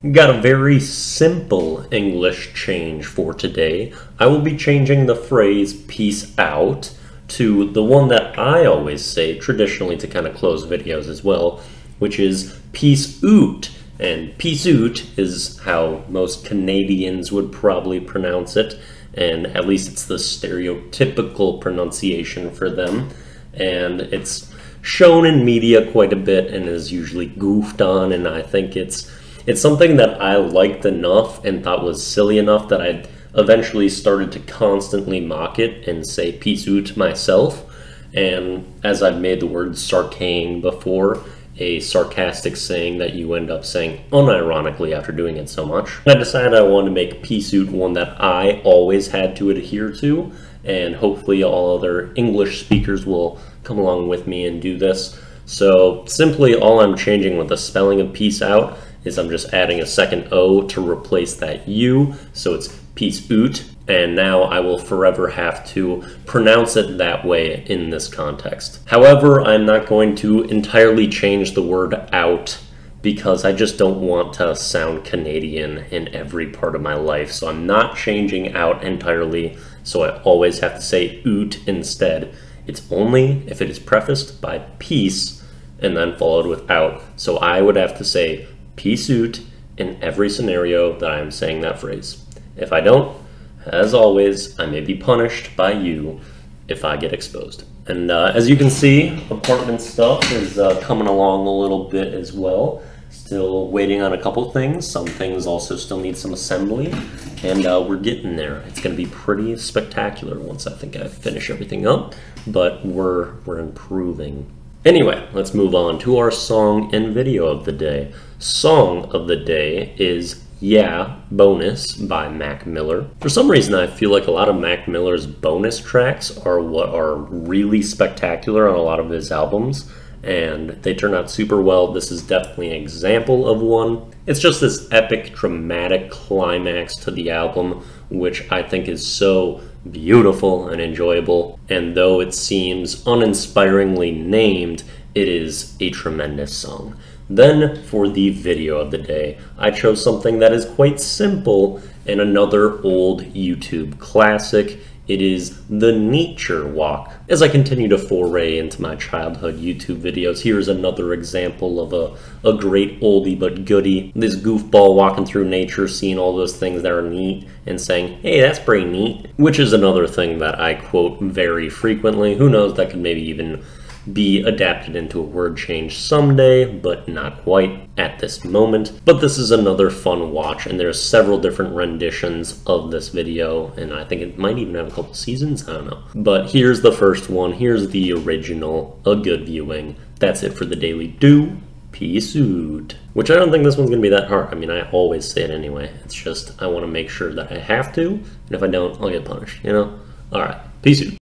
Got a very simple English change for today. I will be changing the phrase peace out to the one that I always say traditionally to kind of close videos as well, which is peace oot. And peace oot is how most Canadians would probably pronounce it, and at least it's the stereotypical pronunciation for them. And it's shown in media quite a bit and is usually goofed on, and I think it's it's something that I liked enough and thought was silly enough that I eventually started to constantly mock it and say peace oot myself. And as I've made the word sarcane before, a sarcastic saying that you end up saying unironically after doing it so much. I decided I wanted to make peace oot one that I always had to adhere to, and hopefully all other English speakers will come along with me and do this. So simply all I'm changing with the spelling of peace out is I'm just adding a second O to replace that U, so it's peace oot, and now I will forever have to pronounce it that way in this context. However, I'm not going to entirely change the word out because I just don't want to sound Canadian in every part of my life, so I'm not changing out entirely, so I always have to say oot instead. It's only if it is prefaced by peace and then followed with out. So I would have to say peace oot in every scenario that I'm saying that phrase. If I don't, as always, I may be punished by you if I get exposed. And uh, as you can see, apartment stuff is uh, coming along a little bit as well. Still waiting on a couple things. Some things also still need some assembly. And uh, we're getting there. It's going to be pretty spectacular once I think I finish everything up. But we're, we're improving Anyway, let's move on to our song and video of the day. Song of the day is Yeah Bonus by Mac Miller. For some reason, I feel like a lot of Mac Miller's bonus tracks are what are really spectacular on a lot of his albums, and they turn out super well. This is definitely an example of one. It's just this epic, dramatic climax to the album, which I think is so beautiful and enjoyable, and though it seems uninspiringly named, it is a tremendous song. Then, for the video of the day, I chose something that is quite simple and another old YouTube classic. It is the Nature Walk. As I continue to foray into my childhood YouTube videos, here's another example of a, a great oldie but goodie. This goofball walking through nature, seeing all those things that are neat, and saying, hey, that's pretty neat. Which is another thing that I quote very frequently. Who knows, that could maybe even be adapted into a word change someday, but not quite at this moment. But this is another fun watch, and there's several different renditions of this video, and I think it might even have a couple seasons, I don't know. But here's the first one, here's the original, a good viewing. That's it for the Daily Do. Peace oot. Which I don't think this one's to be that hard. I mean, I always say it anyway. It's just I want to make sure that I have to, and if I don't, I'll get punished, you know? Alright, peace oot.